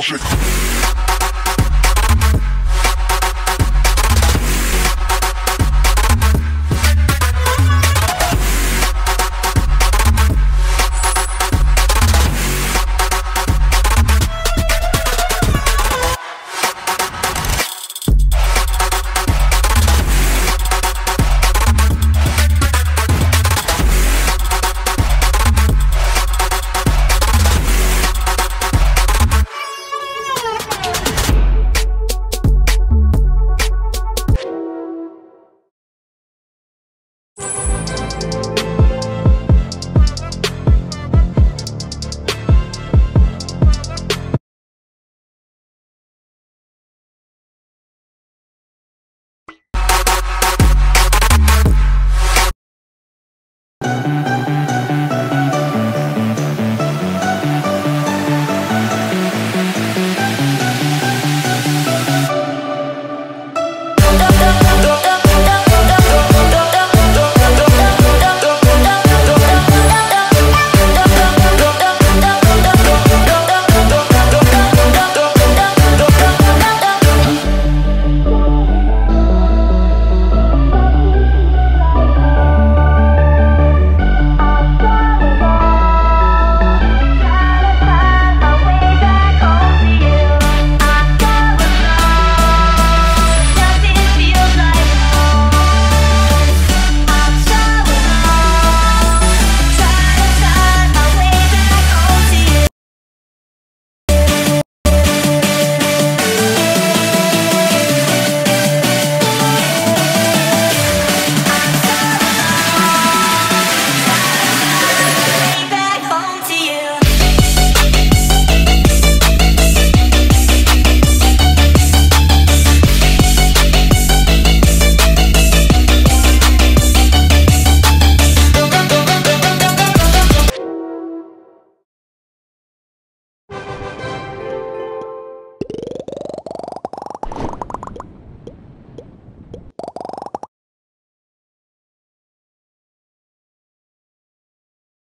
Shake.